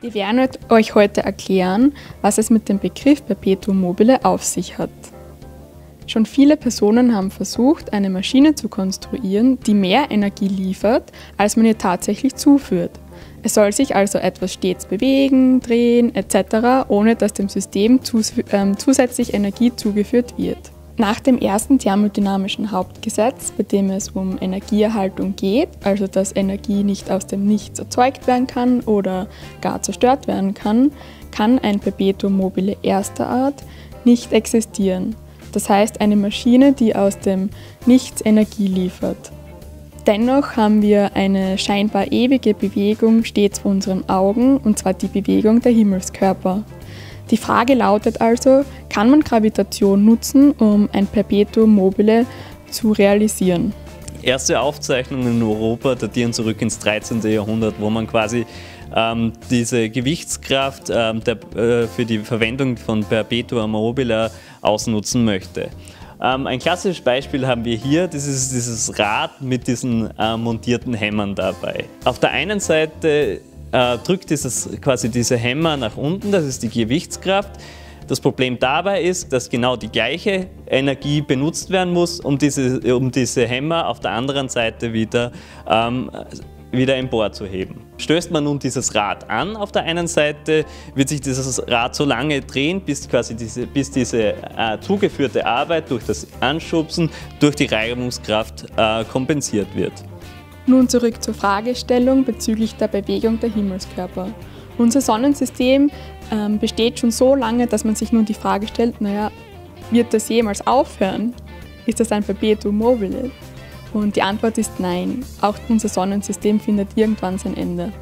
Wir werden euch heute erklären, was es mit dem Begriff Perpetuum mobile auf sich hat. Schon viele Personen haben versucht, eine Maschine zu konstruieren, die mehr Energie liefert, als man ihr tatsächlich zuführt. Es soll sich also etwas stets bewegen, drehen etc., ohne dass dem System zus äh, zusätzlich Energie zugeführt wird. Nach dem ersten thermodynamischen Hauptgesetz, bei dem es um Energieerhaltung geht, also dass Energie nicht aus dem Nichts erzeugt werden kann oder gar zerstört werden kann, kann ein Perpetuum mobile erster Art nicht existieren. Das heißt eine Maschine, die aus dem Nichts Energie liefert. Dennoch haben wir eine scheinbar ewige Bewegung stets vor unseren Augen, und zwar die Bewegung der Himmelskörper. Die Frage lautet also, kann man Gravitation nutzen, um ein Perpetuum mobile zu realisieren? Erste Aufzeichnungen in Europa datieren zurück ins 13. Jahrhundert, wo man quasi ähm, diese Gewichtskraft ähm, der, äh, für die Verwendung von Perpetua mobile ausnutzen möchte. Ähm, ein klassisches Beispiel haben wir hier, das ist dieses Rad mit diesen äh, montierten Hämmern dabei. Auf der einen Seite äh, drückt dieses, quasi diese Hämmer nach unten, das ist die Gewichtskraft. Das Problem dabei ist, dass genau die gleiche Energie benutzt werden muss, um diese, um diese Hämmer auf der anderen Seite wieder, ähm, wieder emporzuheben. Stößt man nun dieses Rad an auf der einen Seite, wird sich dieses Rad so lange drehen, bis, quasi diese, bis diese äh, zugeführte Arbeit durch das Anschubsen, durch die Reibungskraft äh, kompensiert wird. Nun zurück zur Fragestellung bezüglich der Bewegung der Himmelskörper. Unser Sonnensystem ähm, besteht schon so lange, dass man sich nun die Frage stellt, naja, wird das jemals aufhören? Ist das ein Perpetuum mobile? Und die Antwort ist nein. Auch unser Sonnensystem findet irgendwann sein Ende.